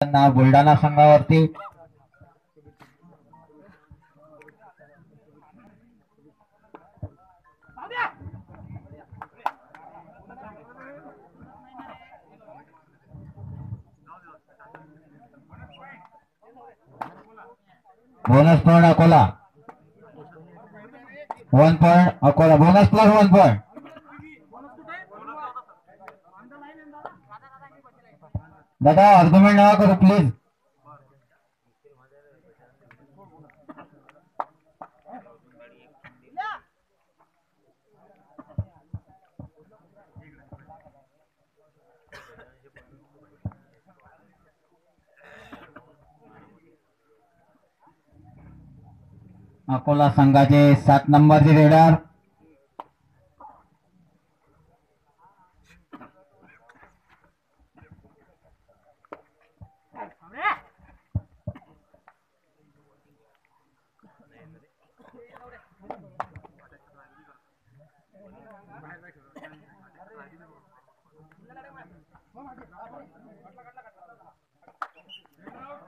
त्यांना Buldhana संघावरती. Bonus point Akola. One point Akola. Bonus plus one point दादा argument नका करू प्लीज अकोला संघाचे सात नंबरचे रेडर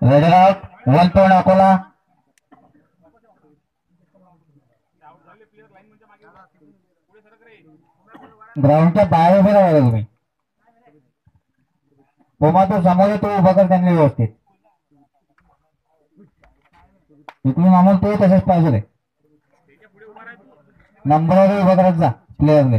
रेडर वन अकोला ग्राउंडच्या बाहेर उभे राहा तुम्ही. पोमा तो समोर तो उभा कर त्यांनी व्यवस्थित. इकडून अमोल तो तसेच पाहिजे रे. नंबरवर उभा करत जा प्लेअरने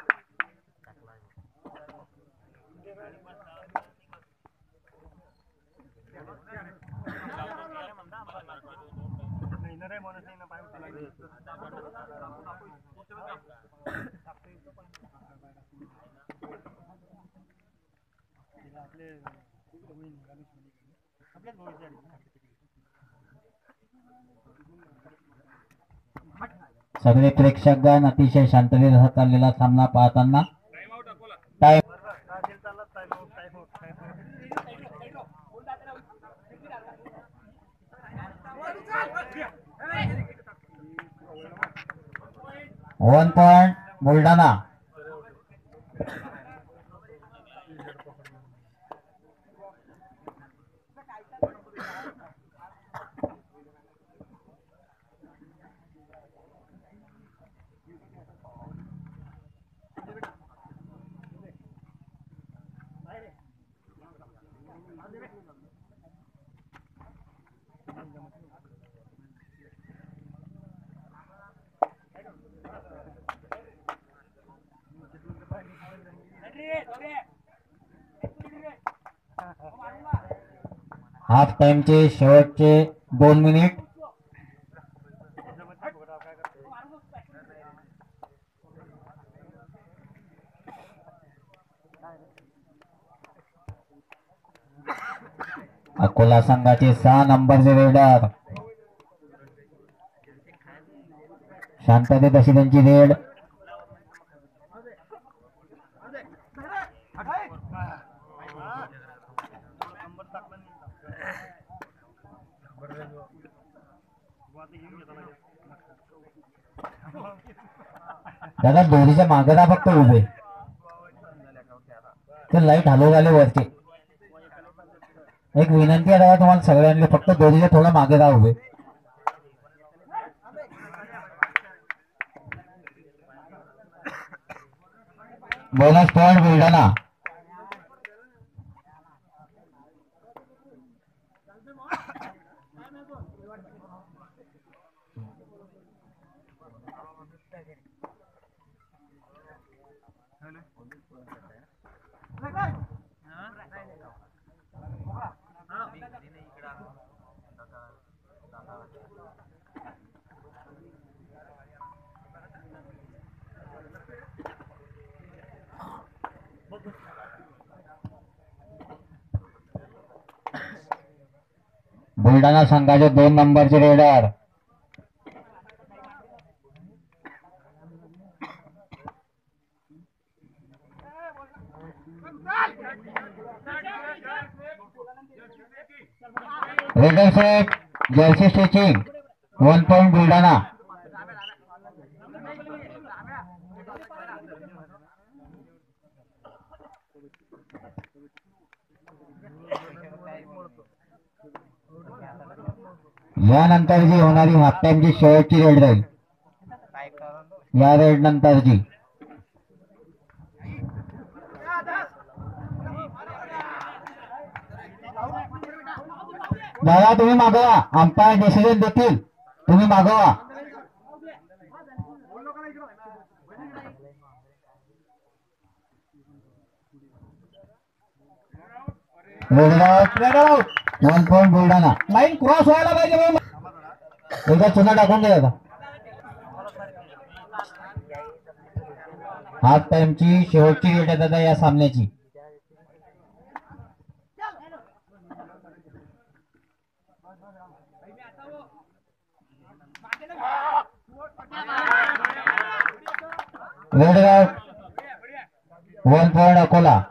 सगळे प्रेक्षकगण अतिशय शांततेत चाललेला सामना पाहताना time one point Buldhana half टाइमचे शेवटचे दोन मिनिट. अकोला संघाचे सहा नंबरचे रेडर शांततेत अशी त्यांची रेड दादा दोरीच्या मागे फक्त उभे. ते लाइट हलवून झाले वरती. एक विनंती आहे दादा तुम्हाला सगळ्यांनी फक्त दोरीच्या थोडं मागे राहा उभे. Bonus point Buldhana Hello. Buldhana संघाचे दोन नंबरचे रेडर. रेडर साहेब jersey stretching one point Buldhana. यानंतर जी होणारी हाफ टाइमची शेवटची रेड राहील. या रेड नंतरची दादा तुम्ही मागवा. अंपायर डिसिजन देतील. तुम्ही मागवा. One point Buldhana line cross व्हायला पाहिजे. एकदा चुना टाकून दे आता हाफ टाइमची शेवटची आहे दादा या सामन्याची. One point Akola.